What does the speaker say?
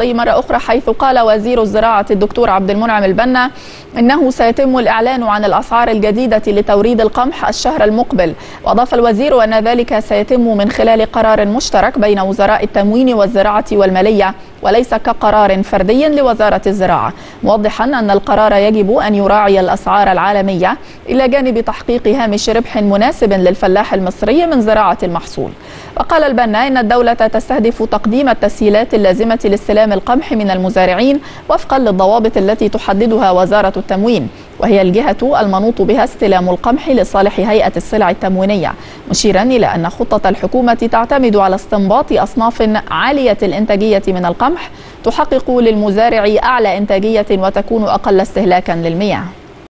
مرة أخرى حيث قال وزير الزراعة الدكتور عبد المنعم البنا إنه سيتم الإعلان عن الأسعار الجديدة لتوريد القمح الشهر المقبل. وأضاف الوزير أن ذلك سيتم من خلال قرار مشترك بين وزراء التموين والزراعة والمالية وليس كقرار فردي لوزارة الزراعة. موضحا أن القرار يجب أن يراعي الأسعار العالمية إلى جانب تحقيق هامش ربح مناسب للفلاح المصري من زراعة المحصول. وقال البنا إن الدولة تستهدف تقديم التسهيلات اللازمة لاستلام القمح من المزارعين وفقا للضوابط التي تحددها وزارة التموين. وهي الجهة المنوط بها استلام القمح لصالح هيئة السلع التموينية مشيرا إلى أن خطة الحكومة تعتمد على استنباط أصناف عالية الإنتاجية من القمح تحقق للمزارع أعلى إنتاجية وتكون أقل استهلاكا للمياه.